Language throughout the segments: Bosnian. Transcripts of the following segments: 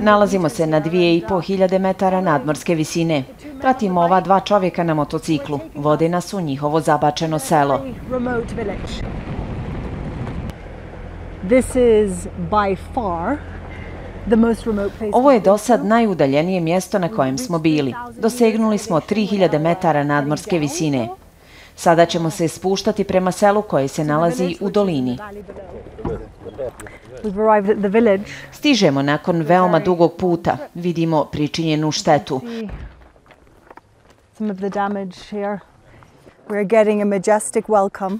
Nalazimo se na 2500 metara nadmorske visine. Pratimo ova dva čovjeka na motociklu. Vode nas u njihovo zabačeno selo. This is by far Ovo je do sad najudaljenije mjesto na kojem smo bili. Dosegnuli smo 3000 metara nadmorske visine. Sada ćemo se spuštati prema selu koje se nalazi u dolini. Stižemo nakon veoma dugog puta. Vidimo pričinjenu štetu.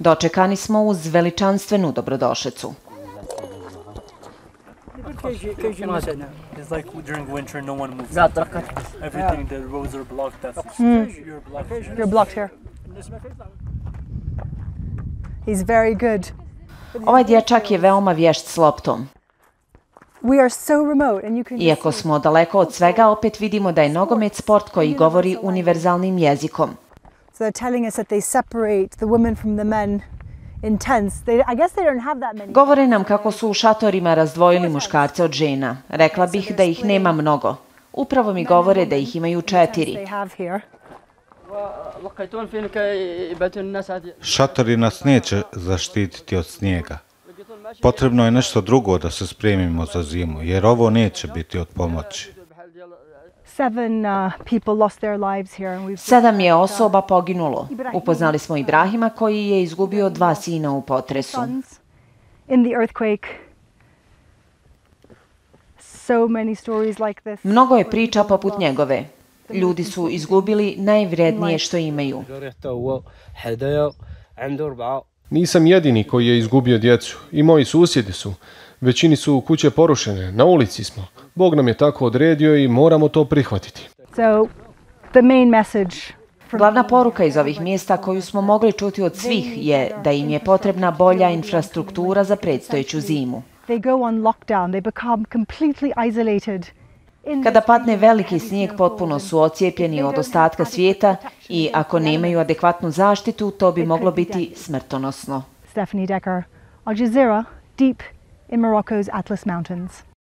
Dočekani smo uz veličanstvenu dobrodošlicu. It's like during winter no one moves. Everything the roads are blocked. That's hmm. you're blocked. You're blocked here. He's very good. Ovaj dječak je veoma vješt s loptom. Iako smo daleko od svega, opet vidimo da je nogomet sport koji govori univerzalnim jezikom. Govore nam kako su u šatorima razdvojili muškarce od žena. Rekla bih da ih nema mnogo. Upravo mi govore da ih imaju četiri. Šatori nas neće zaštititi od snijega. Potrebno je nešto drugo da se spremimo za zimu, jer ovo neće biti od pomoći. Uh, Sedam je osoba poginulo. Upoznali smo Ibrahima koji je izgubio dva sina u potresu. Mnogo je priča poput njegove. Ljudi su izgubili najvrednije što imaju. Nisam jedini koji je izgubio djecu. I moji susjedi su. Većini su kuće porušene. Na ulici smo. Bog nam je tako odredio i moramo to prihvatiti. Glavna poruka iz ovih mjesta koju smo mogli čuti od svih je da im je potrebna bolja infrastruktura za predstojeću zimu. Kada padne veliki snijeg, potpuno su ocijepljeni od ostatka svijeta i ako nemaju adekvatnu zaštitu, to bi moglo biti smrtonosno. Stephanie Decker, Al Jazeera, deep in Morocco's Atlas Mountains.